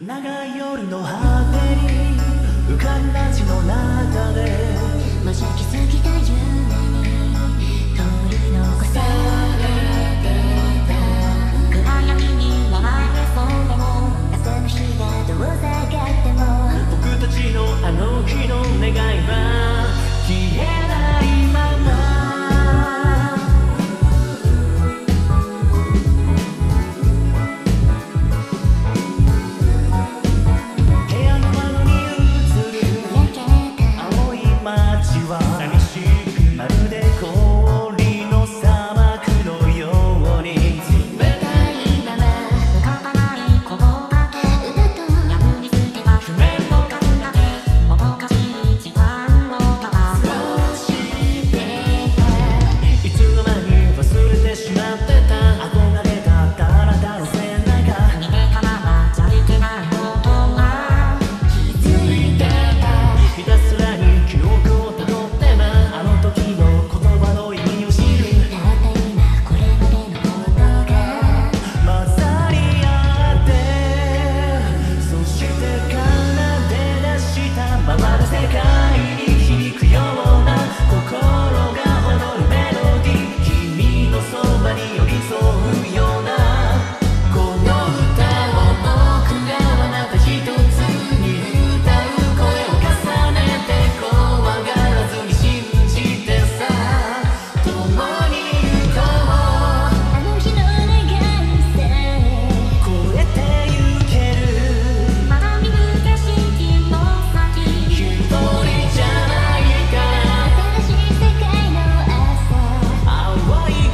長い夜の果てに浮かんだ血の中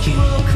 you.